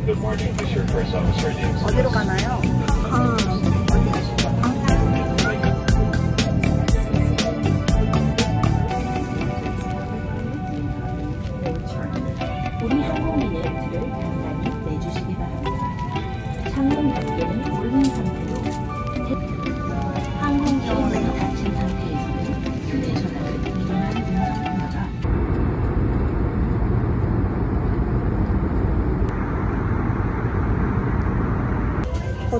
Good morning. This is your first officer named 어디로 가나요? 아, 어디 가시죠? 우리 항공인의 틀을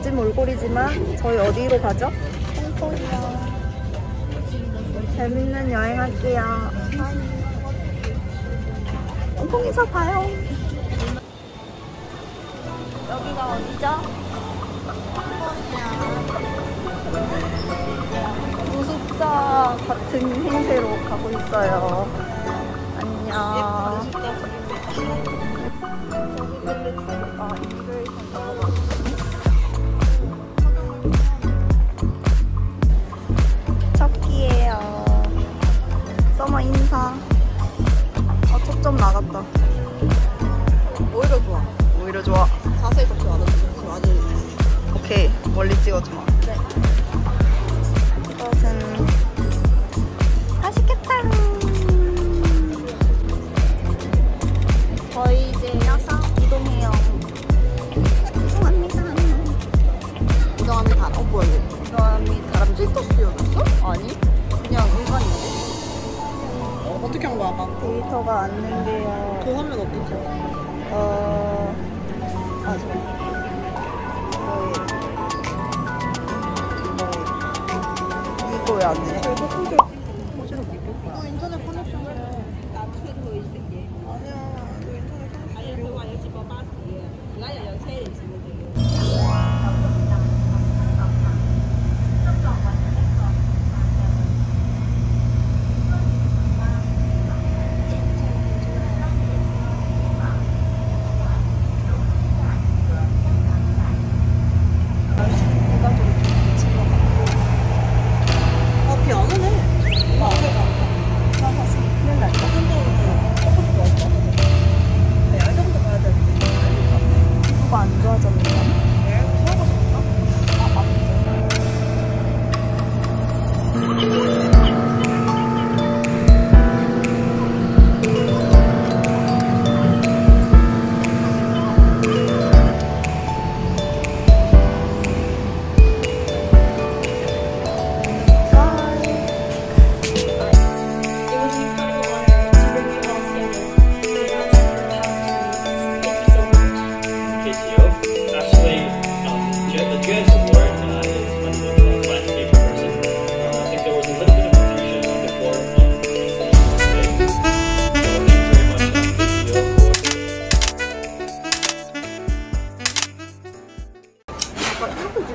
거짓 몰골이지만 저희 어디로 가죠? 홍콩이요. 재밌는 여행 할게요. 홍콩에서 봐요. 여기가 어디죠? 노숙자 같은 행세로 가고 있어요. 안녕. 인사. 아, 초점 나갔다. 오히려 좋아. 오히려 좋아. 자세히 잡지 않았어. 아니, 오케이. 멀리 찍어줘. 네. 이것은 맛있겠다. 저희 이제 야상 이동해요. 이동합니다. 이동합니다. 어, 뭐야, 이거. 이동합니다. 사람 찔터 스튜어였어? 아니. 어, 어떻게 한 거야, 아까? 데이터가 안 는데요. 그 화면 어떻게 해? 어, 아, 저. 이거, 이거 왜안 돼? 이거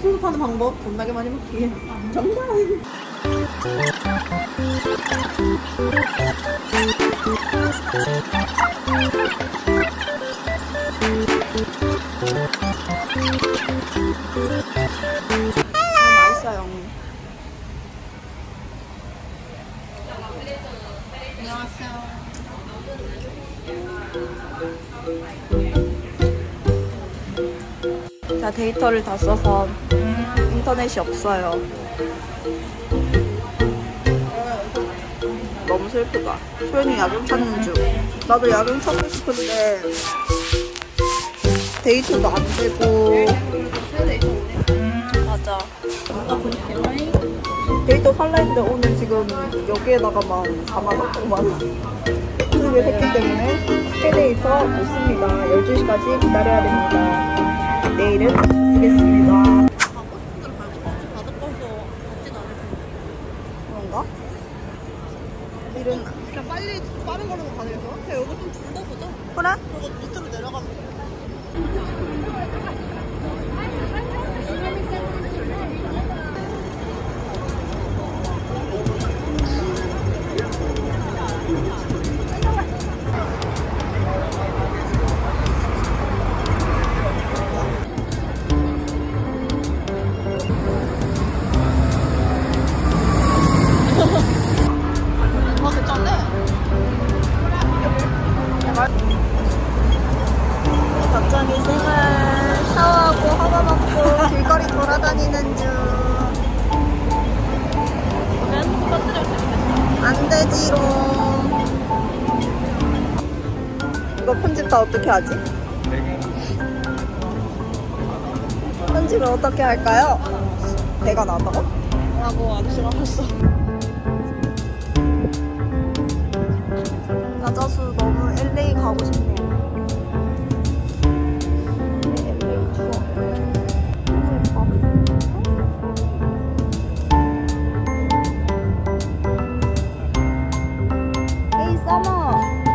수습하는 방법 겁나게 많이 먹기. 정답. 맛있어요. 자, 데이터를 다 써서 인터넷이 없어요. 너무 슬프다. 소연이 야경 찾는 중. 나도 야경 찾고 싶은데 데이터도 안 되고. 맞아. 데이터 살라 했는데 오늘 지금 여기에다가만 4만 원, 5만 원. 수습을 했기 때문에 새 데이터 못 씁니다. 12시까지 기다려야 됩니다. 내일은 쓰겠습니다. 그런가? 그냥 빨리 빠른 걸로 가능해서 그냥 여기 좀 둘러보자. 그래? 그리고 밑으로 내려가면 돼. 샤워하고 허가 먹고 길거리 돌아다니는 중 안되지롱 이거 편집 다 어떻게 하지? 편집을 어떻게 할까요? 내가 나다고? 라고 안 싫어했어 나자수 Come on.